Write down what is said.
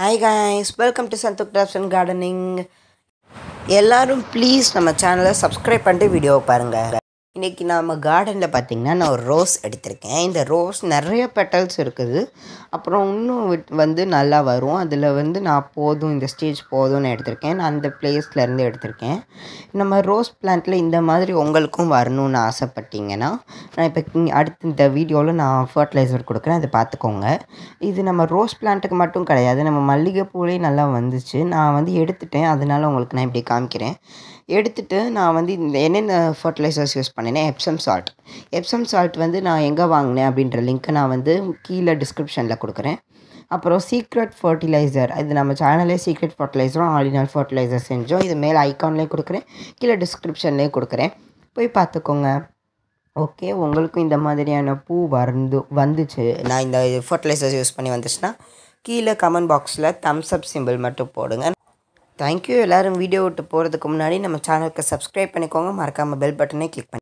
Hi guys welcome to சந்தோக் drops and gardening எல்லாரும் please நம்ம சேனலை சப்ஸ்கிரைப் பண்ணிட்டு வீடியோவை பாருங்கள் இன்றைக்கி நாம் கார்டனில் பார்த்திங்கன்னா நான் ஒரு ரோஸ் எடுத்திருக்கேன். இந்த ரோஸ் நிறைய பெட்டல்ஸ் இருக்குது. அப்புறம் இன்னும் வந்து நல்லா வரும். அதில் வந்து நான் போதும் இந்த ஸ்டேஜ் போதும்னு எடுத்திருக்கேன். நான் அந்த பிளேஸ்லேருந்து எடுத்திருக்கேன். நம்ம ரோஸ் பிளான்ட்டில் இந்த மாதிரி உங்களுக்கும் வரணும்னு ஆசைப்பட்டீங்கன்னா நான் இப்போ அடுத்து இந்த வீடியோவில் நான் ஃபர்டிலைசர் கொடுக்குறேன். அதை பார்த்துக்கோங்க இது நம்ம ரோஸ் பிளான்ட்டுக்கு மட்டும் கிடையாது. நம்ம மல்லிகைப்பூலே நல்லா வந்துச்சு. நான் வந்து எடுத்துட்டேன். அதனால் உங்களுக்கு நான் இப்படி காமிக்கிறேன். எடுத்துகிட்டு நான் வந்து இந்த என்னென்ன ஃபர்டிலைசர்ஸ் யூஸ் பண்ணினேன் எப்சம் சால்ட் எப்சம் சால்ட் வந்து நான் எங்கே வாங்கினேன் அப்படின்ற லிங்க்கை நான் வந்து கீழே டிஸ்கிரிப்ஷனில் கொடுக்குறேன். அப்புறம் சீக்ரெட் ஃபர்டிலைசர் இது நம்ம சேனலே சீக்ரெட் ஃபர்டிலைசரும் ஆலினால் ஃபர்டிலைசர் செஞ்சோம். இது மேலே ஐக்கான்லேயும் கொடுக்குறேன். கீழே டிஸ்கிரிப்ஷன்லேயும் கொடுக்குறேன். போய் பார்த்துக்கோங்க. ஓகே உங்களுக்கும் இந்த மாதிரியான பூ வந்து வந்துச்சு. நான் இந்த ஃபர்டிலைசர்ஸ் யூஸ் பண்ணி வந்துச்சுன்னா கீழே கமெண்ட் பாக்ஸில் தம்ஸ் அப் சிம்பிள் மட்டும் போடுங்க. தேங்க்யூ எல்லோரும் வீடியோ விட்டு போகிறதுக்கு முன்னாடி நம்ம சேனலுக்கு சப்ஸ்கிரைப் பண்ணிக்கோங்க. மறக்காமல் பெல் பட்டனே கிளிக் பண்ணி